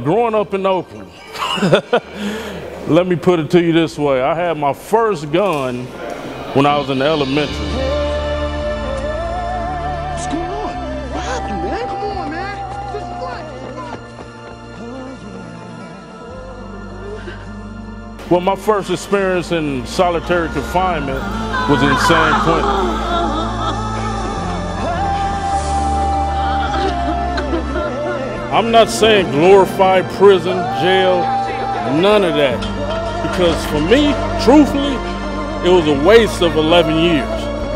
Growing up in Oakland, let me put it to you this way. I had my first gun when I was in elementary. What's going on? What happened, man? Come on, man. This is what? Well, my first experience in solitary confinement was in San Quentin. I'm not saying glorified prison, jail, none of that. Because for me, truthfully, it was a waste of 11 years.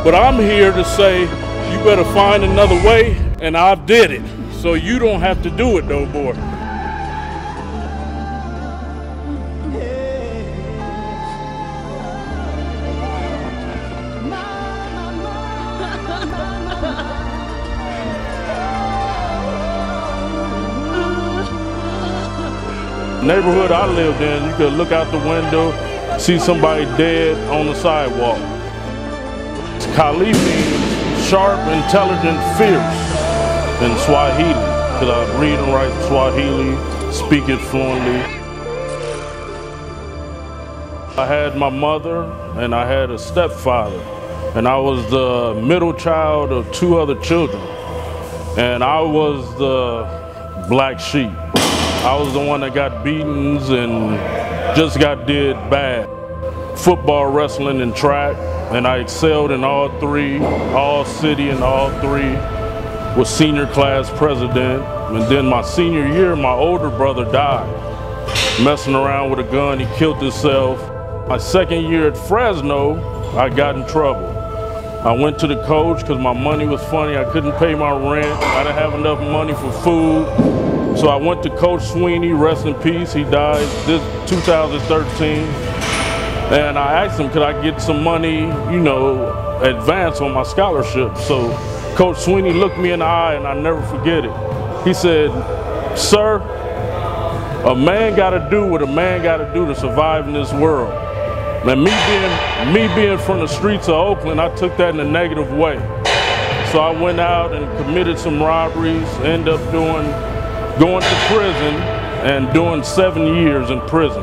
But I'm here to say you better find another way, and I did it. So you don't have to do it no more. Neighborhood I lived in, you could look out the window, see somebody dead on the sidewalk. Kalifi means sharp, intelligent, fierce in Swahili, because I read and write Swahili, speak it fluently. I had my mother and I had a stepfather, and I was the middle child of two other children, and I was the black sheep. I was the one that got beatings and just got did bad. Football, wrestling, and track, and I excelled in all three, all city and all three. Was senior class president, and then my senior year, my older brother died. Messing around with a gun, he killed himself. My second year at Fresno, I got in trouble. I went to the coach because my money was funny. I couldn't pay my rent. I didn't have enough money for food. So I went to Coach Sweeney, rest in peace. He died this 2013. And I asked him, could I get some money, you know, advance on my scholarship? So Coach Sweeney looked me in the eye and I never forget it. He said, sir, a man got to do what a man got to do to survive in this world. And me being, me being from the streets of Oakland, I took that in a negative way. So I went out and committed some robberies, ended up doing going to prison and doing seven years in prison.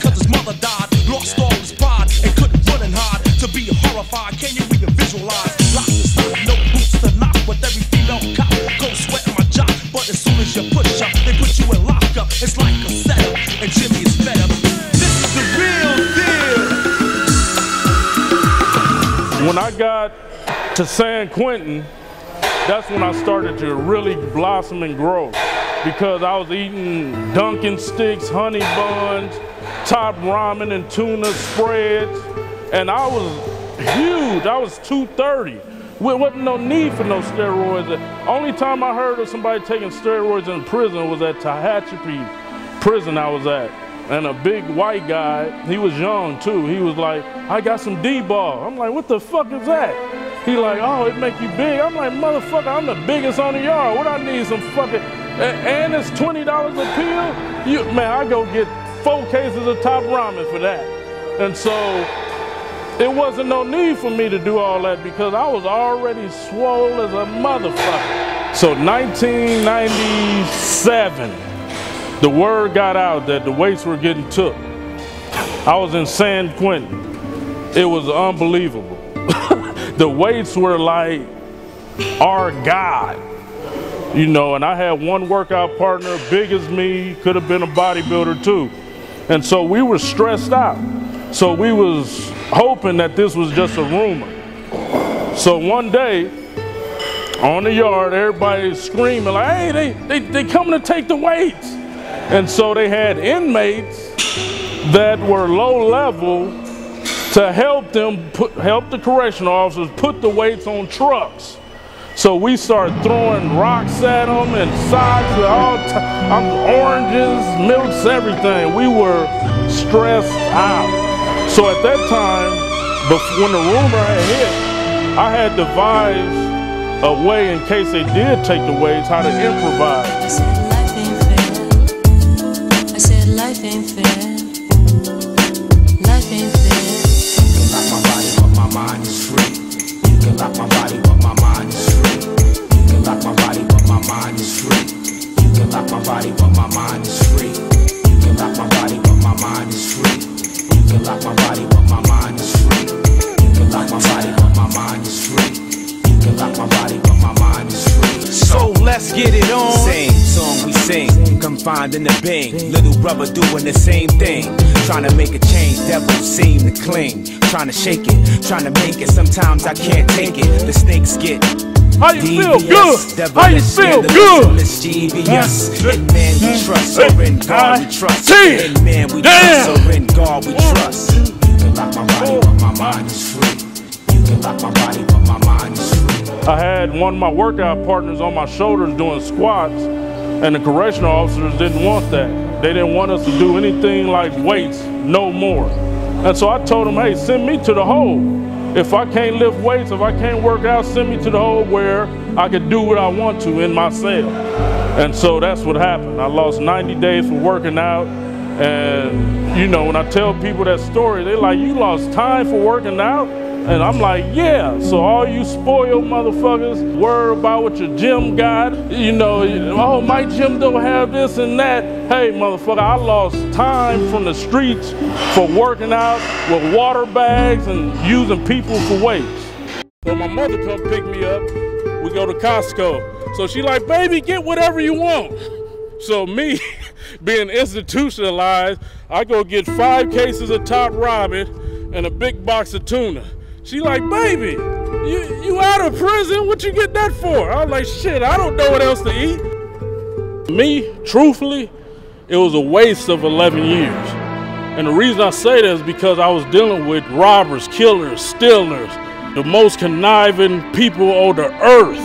got to San Quentin, that's when I started to really blossom and grow because I was eating Dunkin' sticks, honey buns, top ramen and tuna spreads, and I was huge. I was 230. There wasn't no need for no steroids. The only time I heard of somebody taking steroids in prison was at Tehachapi prison I was at and a big white guy, he was young too. He was like, I got some D-ball. I'm like, what the fuck is that? He like, oh, it make you big. I'm like, motherfucker, I'm the biggest on the yard. What I need some fucking, and it's $20 a pill? You, man, I go get four cases of top ramen for that. And so it wasn't no need for me to do all that because I was already swole as a motherfucker. So 1997, the word got out that the weights were getting took. I was in San Quentin. It was unbelievable. the weights were like our God, you know, and I had one workout partner, big as me, could have been a bodybuilder too. And so we were stressed out. So we was hoping that this was just a rumor. So one day, on the yard, everybody's screaming like, hey, they, they, they coming to take the weights. And so they had inmates that were low level to help them put, help the correctional officers put the weights on trucks. So we started throwing rocks at them and socks and all um, oranges, milks, everything. We were stressed out. So at that time, when the rumor had hit, I had devised a way in case they did take the weights, how to improvise. Life ain't fair. Life ain't fair. You can lock my body, but my mind is free. You can lock my body, but my mind is free. You can lock my body, but my mind is free. You can lock my body, but my mind is free. You can lock my body, but my mind is free. You can lock my body, but my mind is free. You can lock my body, but my mind is free. You can lock my body, but my mind is free. So let's get it on. Same song we sing, confined in the bing. Little brother doing the same thing. Trying to make a change, devil seem to cling. Trying to shake it, trying to make it. Sometimes I can't take it. The snakes get. How you feel? Good. How you feel? Good. mischievous. In man we trust, or in God we trust. In man we trust, or in God we trust. You can lock my body, but my mind is free. You can lock my body, but my mind is free. I had one of my workout partners on my shoulders doing squats, and the correctional officers didn't want that. They didn't want us to do anything like weights, no more. And so I told them, hey, send me to the hole. If I can't lift weights, if I can't work out, send me to the hole where I could do what I want to in my cell. And so that's what happened. I lost 90 days for working out. And, you know, when I tell people that story, they're like, you lost time for working out? And I'm like, yeah. So all you spoiled motherfuckers worry about what your gym got. You know, oh, my gym don't have this and that. Hey, motherfucker, I lost time from the streets for working out with water bags and using people for weights. So my mother come pick me up. We go to Costco. So she like, baby, get whatever you want. So me, being institutionalized, I go get five cases of top ramen and a big box of tuna. She like, baby, you, you out of prison? What you get that for? I was like, shit, I don't know what else to eat. Me, truthfully, it was a waste of 11 years. And the reason I say that is because I was dealing with robbers, killers, stealers, the most conniving people on the earth.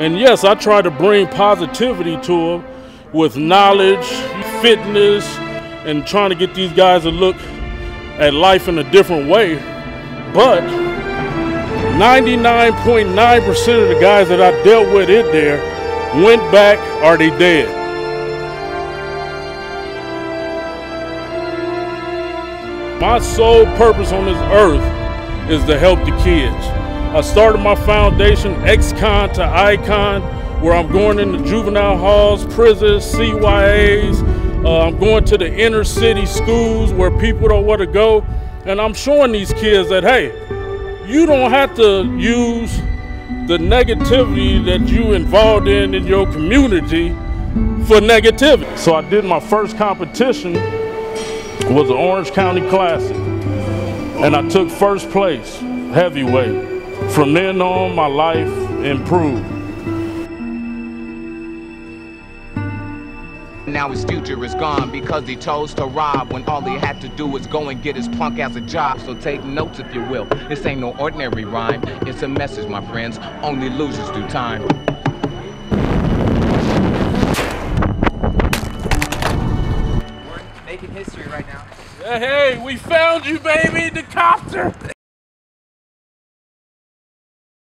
And yes, I tried to bring positivity to them with knowledge, fitness, and trying to get these guys to look at life in a different way. But 99.9% of the guys that I dealt with in there went back or they dead. My sole purpose on this earth is to help the kids. I started my foundation, X-Con to Icon, where I'm going into juvenile halls, prisons, CYAs. Uh, I'm going to the inner city schools where people don't want to go. And I'm showing these kids that, hey, you don't have to use the negativity that you involved in in your community for negativity. So I did my first competition was the Orange County Classic. And I took first place, heavyweight. From then on, my life improved. Now his future is gone because he chose to rob when all he had to do was go and get his punk ass a job. So take notes if you will. This ain't no ordinary rhyme. It's a message, my friends. Only losers do time. We're making history right now. Hey, we found you, baby, the copter.